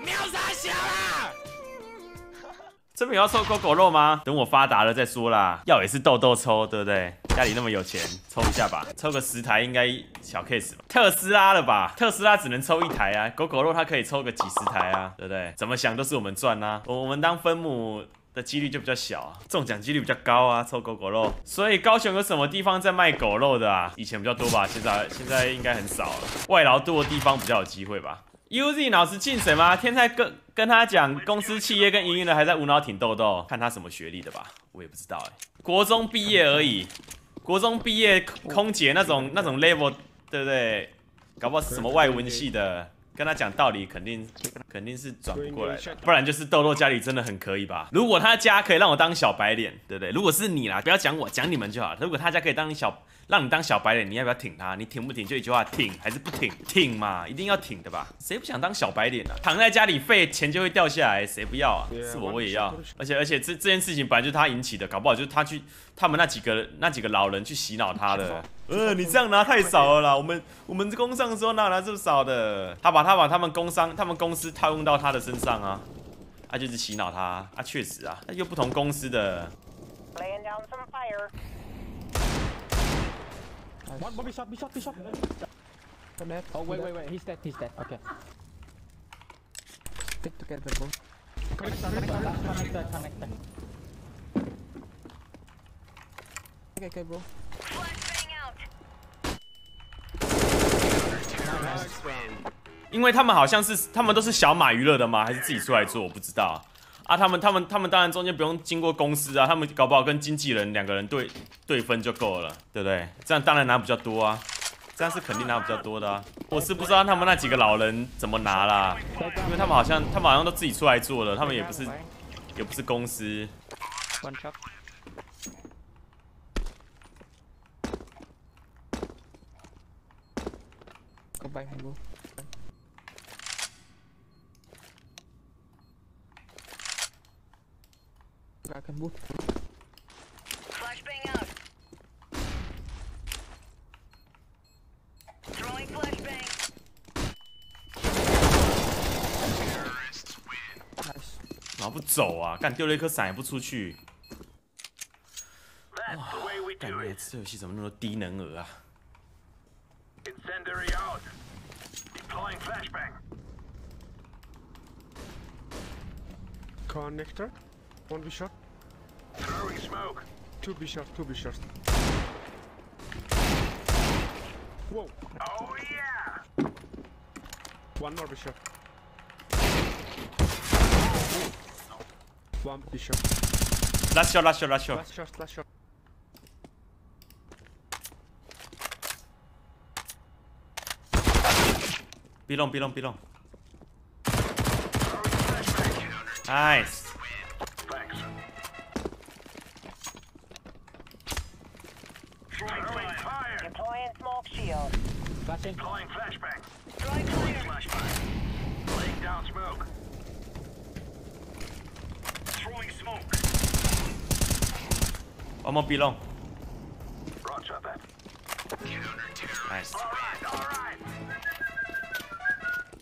喵啥小啦？这边有要抽狗狗肉吗？等我发达了再说啦。要也是豆豆抽，对不对？家里那么有钱，抽一下吧。抽个十台应该小 case 吧？特斯拉了吧？特斯拉只能抽一台啊，狗狗肉它可以抽个几十台啊，对不对？怎么想都是我们赚啊。我我们当分母的几率就比较小啊，中奖几率比较高啊，抽狗狗肉。所以高雄有什么地方在卖狗肉的啊？以前比较多吧，现在现在应该很少了。外劳多的地方比较有机会吧。UZ 脑子进水吗？天才跟跟他讲，公司、企业跟营运的还在无脑挺豆豆，看他什么学历的吧，我也不知道哎，国中毕业而已，国中毕业空姐那种那种 level，对不对？搞不好是什么外文系的，跟他讲道理肯定肯定是转不过来的，不然就是豆豆家里真的很可以吧？如果他家可以让我当小白脸，对不对？如果是你啦，不要讲我，讲你们就好。如果他家可以当你小。让你当小白脸，你要不要挺他？你挺不挺？就一句话，挺还是不挺？挺嘛，一定要挺的吧？谁不想当小白脸啊？躺在家里废，钱就会掉下来，谁不要啊？是我我也要。而且而且这这件事情本来就是他引起的，搞不好就是他去他们那几个那几个老人去洗脑他的。呃，你这样拿太少了啦，我们我们工商的时候哪拿这么少的？他把他把他们工商他们公司套用到他的身上啊，他就是洗脑他啊，确实啊，那又不同公司的。One, one, be shot, be shot, be shot. Dead. Oh, wait, wait, wait. He's dead, he's dead. Okay. Stick together, bro. Connector, connector, connector. Okay, okay, bro. 因为他们好像是，他们都是小马娱乐的吗？还是自己出来做？我不知道。啊，他们他们他们当然中间不用经过公司啊，他们搞不好跟经纪人两个人对对分就够了，对不对？这样当然拿比较多啊，这样是肯定拿比较多的啊。我是不知道他们那几个老人怎么拿啦，因为他们好像他们好像都自己出来做的，他们也不是也不是公司。Flashbang out. Throwing flashbang. Nice. 哪不走啊？干丢了一颗伞也不出去。哇！干你这游戏怎么那么多低能儿啊？Incendiary out. Deploying flashbang. Connector. One be shot. Throwing smoke. Two be shot, two be shot. Whoa. Oh yeah! One more be shot. One be shot. Last shot, last shot, last shot. Last shot, last shot. Belong, belong, belong. Nice. Deploying smoke Flashing. Deploying flashbang. Deploying flashbang. Laying down smoke. Throwing smoke. One more below. Roger that. Nice. All right, all right.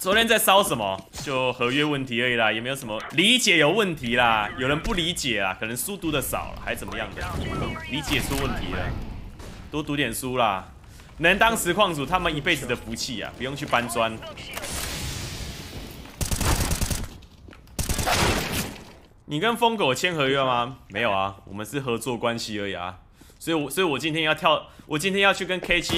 昨天在烧什么？就合约问题而已啦，也没有什么理解有问题啦，有人不理解啊，可能书读的少，还怎么样的，理解出问题了，多读点书啦。能当实况主，他们一辈子的福气啊！不用去搬砖。你跟疯狗签合约吗？没有啊，我们是合作关系而已啊。所以，我所以我今天要跳，我今天要去跟 K 七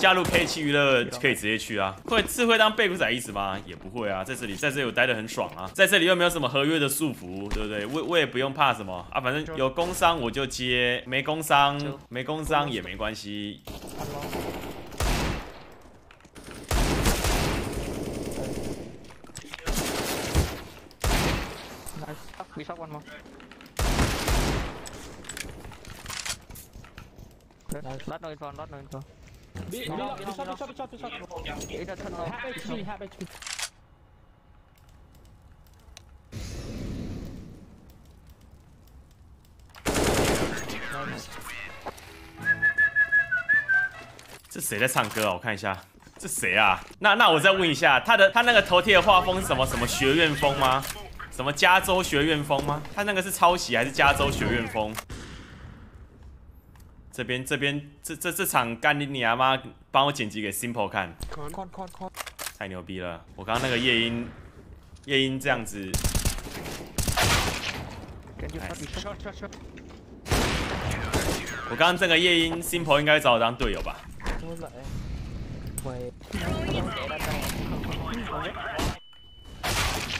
加入 K 七娱乐，可以直接去啊。会是会当背骨仔意思吗？也不会啊，在这里，在这里我待得很爽啊，在这里又没有什么合约的束缚，对不对？我我也不用怕什么啊，反正有工伤我就接，没工伤没工伤也没关系。We shot one more. Nice. Last no info, last no info. Shot, shot, shot, be shot. Eight at ten. Half HP, half HP. 这谁在唱歌啊？我看一下。这谁啊？那那我再问一下，他的他那个头贴的画风是什么什么学院风吗？什么加州学院风吗？他那个是抄袭还是加州学院风？这边这边这这这场干你你阿妈，帮我剪辑给 Simple 看。太牛逼了！我刚刚那个夜莺，夜莺这样子。我刚刚这个夜莺 Simple 应该找我当队友吧？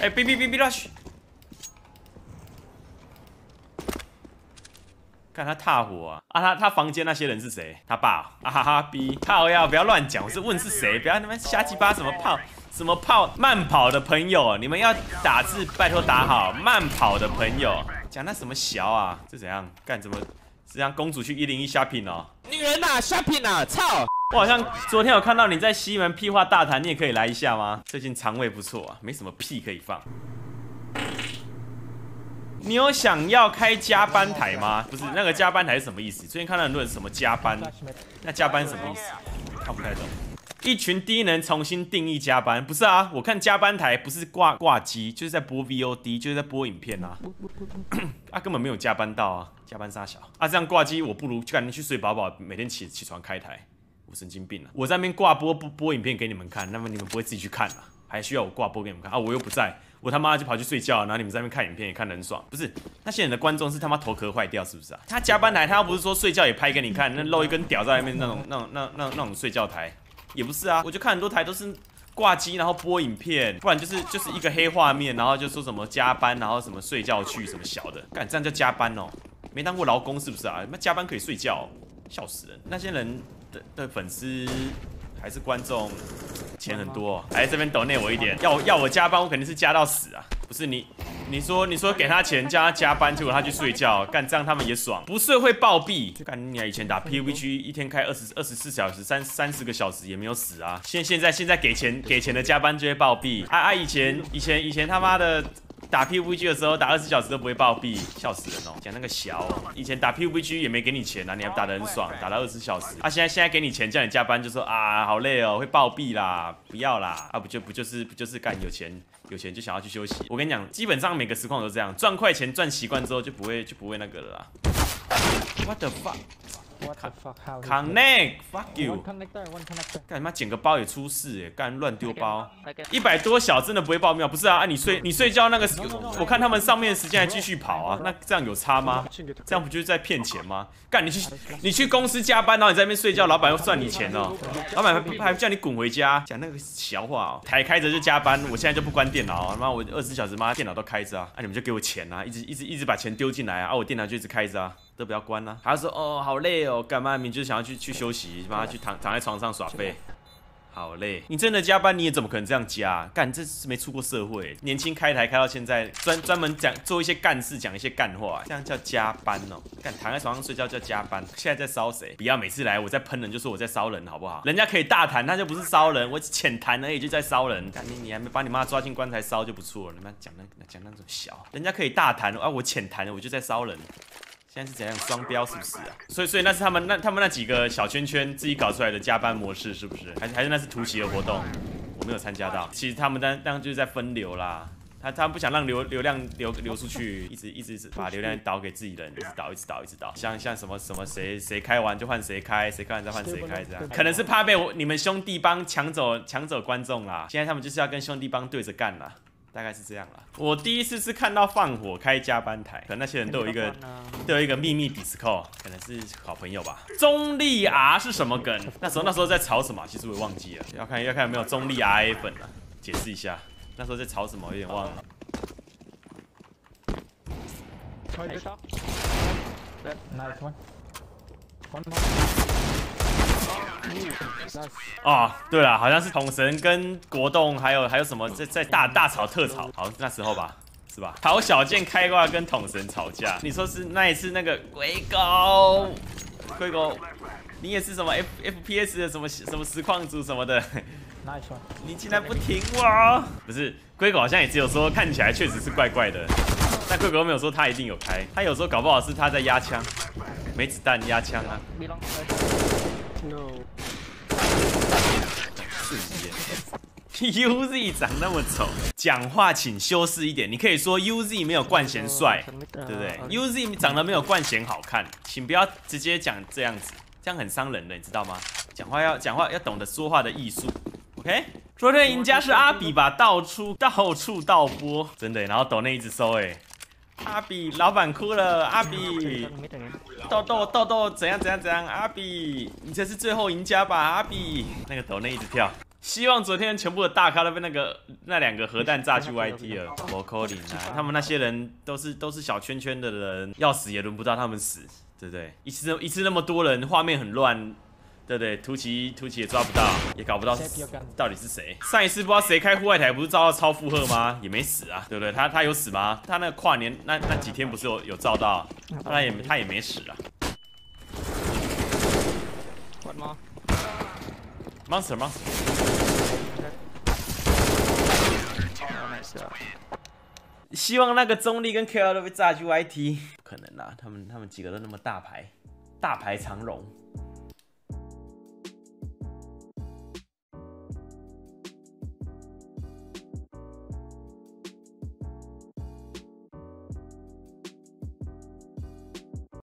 哎、欸，哔哔别哔 rush！看他踏火啊！啊，他他房间那些人是谁？他爸啊哈哈逼靠呀！不要乱讲，我是问是谁，不要他妈瞎鸡巴什么炮什么炮慢跑的朋友，你们要打字拜托打好慢跑的朋友，讲那什么小啊？这怎样干？怎么是让公主去一零一 shopping 哦？女人呐、shopping 啊、操！我好像昨天有看到你在西门屁话大谈，你也可以来一下吗？最近肠胃不错啊，没什么屁可以放。你有想要开加班台吗？不是，那个加班台是什么意思？最近看到很多人什么加班，那加班什么意思？看不太懂。一群低能重新定义加班，不是啊？我看加班台不是挂挂机，就是在播 VOD，就是在播影片啊。啊，根本没有加班到啊，加班杀小啊，这样挂机我不如就赶紧去睡饱饱，每天起起床开台，我神经病啊！我在那边挂播播播影片给你们看，那么你们不会自己去看啊？还需要我挂播给你们看啊？我又不在，我他妈就跑去睡觉，然后你们在那边看影片也看得很爽，不是？那些人的观众是他妈头壳坏掉是不是啊？他加班台他又不是说睡觉也拍给你看，那露一根屌在那边那种那种那那那种睡觉台，也不是啊，我就看很多台都是。挂机，然后播影片，不然就是就是一个黑画面，然后就说什么加班，然后什么睡觉去什么小的，干这样叫加班哦？没当过劳工是不是啊？那加班可以睡觉、笑死人！那些人的的粉丝还是观众，钱很多、哦，来这边抖内我一点，要要我加班，我肯定是加到死啊！不是你，你说你说给他钱叫他加班，结果他去睡觉，干这样他们也爽，不睡会暴毙。就干你啊！以前打 PUBG 一天开二十二十四小时，三三十个小时也没有死啊。现现在现在给钱给钱的加班就会暴毙。啊啊！以前以前以前他妈的。打 PUBG 的时候打二十小时都不会暴毙，笑死人哦！讲那个小，以前打 PUBG 也没给你钱啊，你还打得很爽，打到二十小时。啊，现在现在给你钱叫你加班，就说啊好累哦，会暴毙啦，不要啦，啊不就不就是不就是干有钱有钱就想要去休息。我跟你讲，基本上每个实况都这样，赚快钱赚习惯之后就不会就不会那个了啦。What the fuck? What the fuck how Connect, fuck connector 干他妈捡个包也出事哎，干乱丢包。一百多小真的不会爆秒，不是啊？啊，你睡你睡觉那个时，我看他们上面的时间还继续跑啊，那这样有差吗？这样不就是在骗钱吗？干你去你去公司加班，然后你在那边睡觉，老板又算你钱哦，老板还还叫你滚回家，讲那个小话哦。台开着就加班，我现在就不关电脑，他妈我二十四小时妈电脑都开着啊，啊你们就给我钱啊，一直一直一直把钱丢进来啊，啊我电脑就一直开着啊。都不要关啊！他说哦好累哦，干嘛？明就是想要去去休息，妈去躺躺在床上耍废。好累，你真的加班，你也怎么可能这样加？干，这是没出过社会，年轻开台开到现在，专专门讲做一些干事，讲一些干话，这样叫加班哦。干，躺在床上睡觉叫加班。现在在烧谁？不要每次来我在喷人就说我在烧人，好不好？人家可以大谈，那就不是烧人，我浅谈而已就在烧人。干你你还没把你妈抓进棺材烧就不错了，你妈讲那讲那种小，人家可以大谈啊，我浅谈我就在烧人。现在是怎样双标是不是啊？所以所以那是他们那他们那几个小圈圈自己搞出来的加班模式是不是？还是还是那是突袭的活动？我没有参加到。其实他们当当就是在分流啦。他他们不想让流流量流流出去，一直一直把流量导给自己人，一直导一直导一直导。像像什么什么谁谁开完就换谁开，谁开完再换谁开这样。可能是怕被我你们兄弟帮抢走抢走观众啦。现在他们就是要跟兄弟帮对着干啦。大概是这样啦。我第一次是看到放火开加班台，可能那些人都有一个都有一个秘密 Discord，可能是好朋友吧。中立 R 是什么梗？那时候那时候在吵什么？其实我也忘记了，要看要看有没有中立 RA 粉啊，解释一下。那时候在吵什么？我有点忘了。Headshot. Nice one. One more. 哦，对了，好像是统神跟国栋还有还有什么在在大大吵特吵，好那时候吧。是吧？陶小健开挂跟统神吵架，你说是那一次那个龟狗，龟狗，你也是什么 F F P S 的什么什么实况组什么的.你竟然不听我？不是，龟狗好像也只有说看起来确实是怪怪的，但龟狗没有说他一定有开，他有时候搞不好是他在压枪，没子弹压枪啊。No. UZ 长那么丑，讲话请修饰一点。你可以说 UZ 没有冠贤帅，对不对？UZ 长得没有冠贤好看，请不要直接讲这样子，这样很伤人的，你知道吗？讲话要讲话要懂得说话的艺术，OK？昨天赢家是阿比吧，到处到处倒播，真的。然后抖那一直收，哎，阿比老板哭了，阿比豆豆豆豆怎样怎样怎样，阿比你才是最后赢家吧，阿比那个抖内一直跳。希望昨天全部的大咖都被那个那两个核弹炸去 YT 了。我扣你啊，他们那些人都是都是小圈圈的人，要死也轮不到他们死，对不对？一次一次那么多人，画面很乱，对不对？突奇突奇也抓不到，也搞不到到底是谁。上一次不知道谁开户外台，不是遭到超负荷吗？也没死啊，对不对？他他有死吗？他那个跨年那那几天不是有有照到？他也他也没死啊。吗？Monster monster，希望那个中立跟 KL 都被炸去 YT，不可能啦，他们他们几个都那么大牌，大牌长荣。